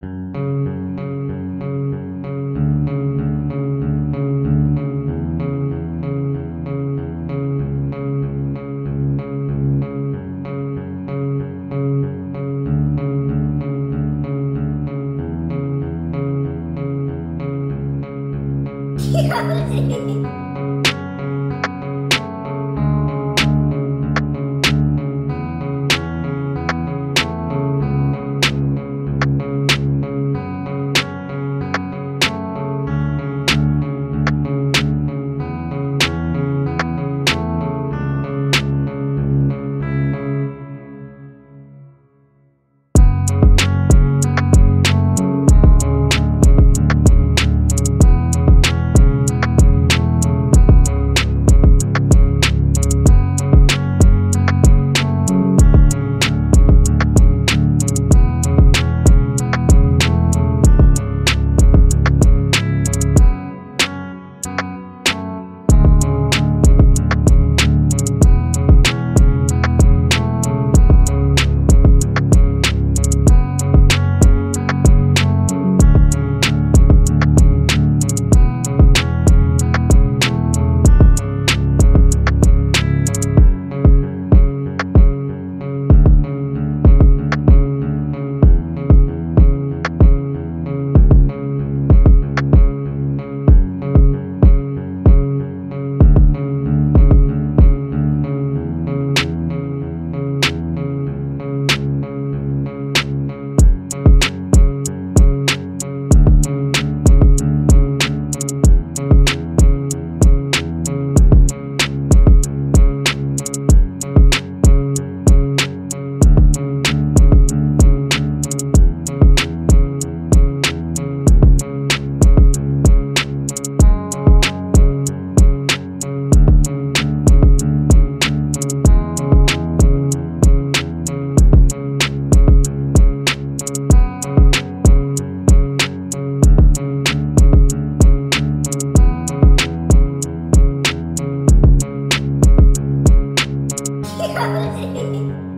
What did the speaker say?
귀여우지? 对不起